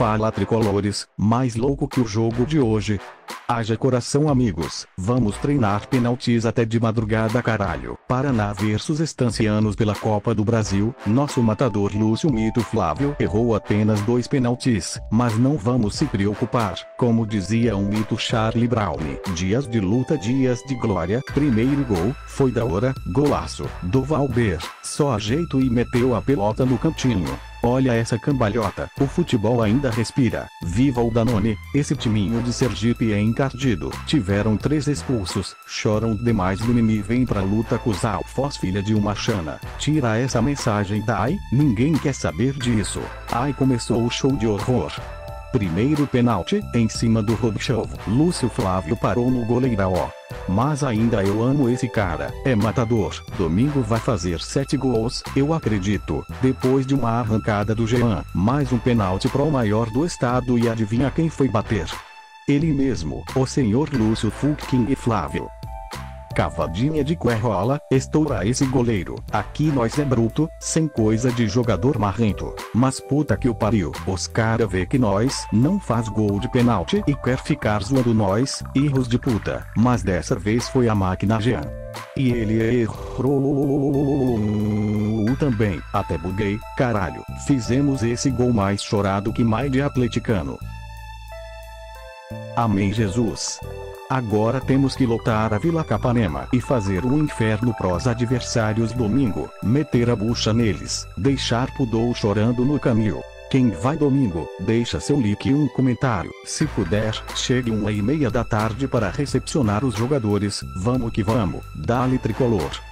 Fala tricolores, mais louco que o jogo de hoje. Haja coração amigos, vamos treinar penaltis até de madrugada caralho. Paraná versus Estancianos pela Copa do Brasil, nosso matador Lúcio Mito Flávio errou apenas dois penaltis, mas não vamos se preocupar, como dizia um mito Charlie Brown, dias de luta dias de glória, primeiro gol, foi da hora, golaço, do Valber, só ajeito e meteu a pelota no cantinho. Olha essa cambalhota, o futebol ainda respira. Viva o Danone, esse timinho de Sergipe é encardido. Tiveram três expulsos, choram demais do mimi vem pra luta com os alfós filha de uma chana. Tira essa mensagem dai, ninguém quer saber disso. Ai começou o show de horror. Primeiro pênalti, em cima do Robchovo. Lúcio Flávio parou no goleirão. Mas ainda eu amo esse cara, é matador. Domingo vai fazer 7 gols, eu acredito. Depois de uma arrancada do Jean, mais um pênalti pro maior do estado e adivinha quem foi bater? Ele mesmo, o senhor Lúcio Fucking Flávio. Cavadinha de querrola, estoura esse goleiro. Aqui nós é bruto, sem coisa de jogador marrento. Mas puta que o pariu, os cara vê que nós não faz gol de penalti e quer ficar zoando nós, erros de puta. Mas dessa vez foi a máquina Jean. E ele errou também, até buguei, caralho. Fizemos esse gol mais chorado que mais de atleticano. Amém Jesus. Agora temos que lotar a Vila Capanema e fazer um inferno pros adversários domingo, meter a bucha neles, deixar Pudou chorando no caminho. Quem vai domingo, deixa seu like e um comentário. Se puder, chegue uma e meia da tarde para recepcionar os jogadores. Vamos que vamos, dale tricolor.